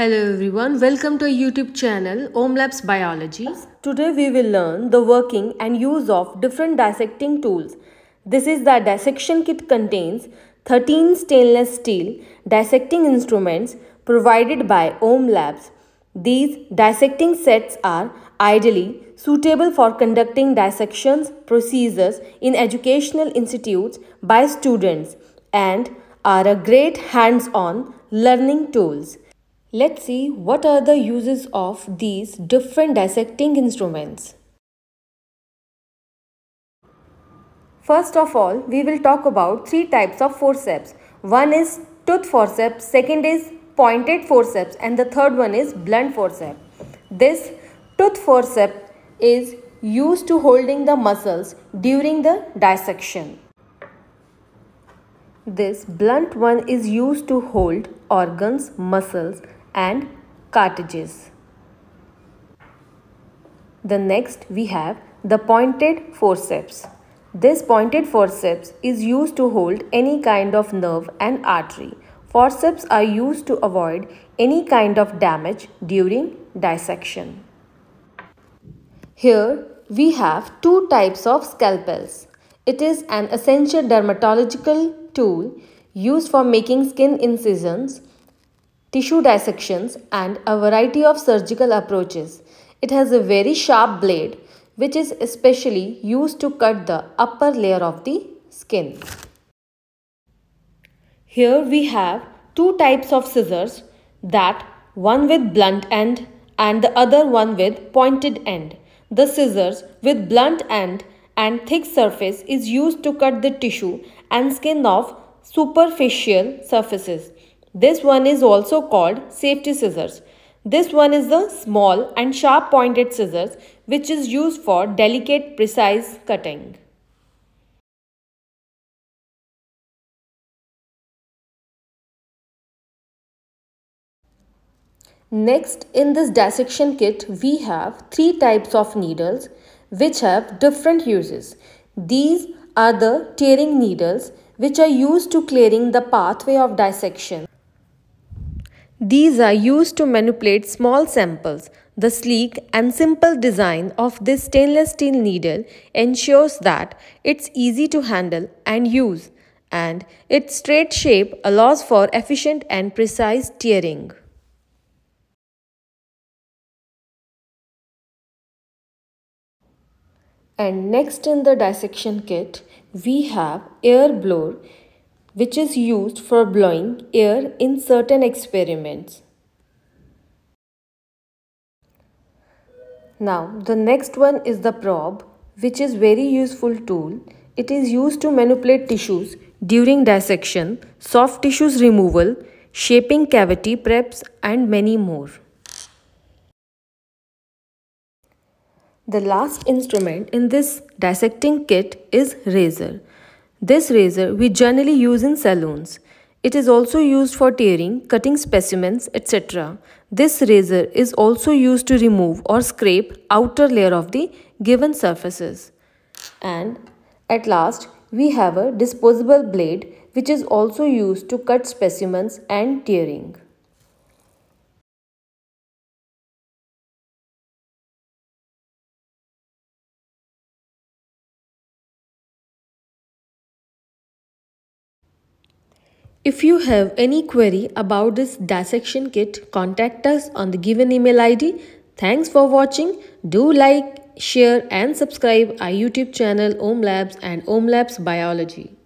Hello everyone, welcome to our YouTube channel OmLabs Biology. Today we will learn the working and use of different dissecting tools. This is the dissection kit contains 13 stainless steel dissecting instruments provided by Om Labs. These dissecting sets are ideally suitable for conducting dissections procedures in educational institutes by students and are a great hands-on learning tools. Let's see what are the uses of these different dissecting instruments. First of all, we will talk about three types of forceps. One is tooth forceps, second is pointed forceps and the third one is blunt forceps. This tooth forceps is used to holding the muscles during the dissection. This blunt one is used to hold organs, muscles and cartilages. The next we have the pointed forceps. This pointed forceps is used to hold any kind of nerve and artery. Forceps are used to avoid any kind of damage during dissection. Here we have two types of scalpels. It is an essential dermatological tool used for making skin incisions tissue dissections and a variety of surgical approaches. It has a very sharp blade which is especially used to cut the upper layer of the skin. Here we have two types of scissors that one with blunt end and the other one with pointed end. The scissors with blunt end and thick surface is used to cut the tissue and skin of superficial surfaces. This one is also called safety scissors. This one is the small and sharp pointed scissors which is used for delicate precise cutting. Next in this dissection kit we have three types of needles which have different uses. These are the tearing needles which are used to clearing the pathway of dissection. These are used to manipulate small samples. The sleek and simple design of this stainless steel needle ensures that it's easy to handle and use and its straight shape allows for efficient and precise tearing. And next in the dissection kit, we have air blower which is used for blowing air in certain experiments. Now the next one is the probe which is very useful tool. It is used to manipulate tissues during dissection, soft tissues removal, shaping cavity preps and many more. The last instrument in this dissecting kit is razor. This razor we generally use in saloons. It is also used for tearing, cutting specimens, etc. This razor is also used to remove or scrape outer layer of the given surfaces. And at last, we have a disposable blade which is also used to cut specimens and tearing. If you have any query about this dissection kit, contact us on the given email ID. Thanks for watching. Do like, share and subscribe our YouTube channel Om Labs and Om Labs Biology.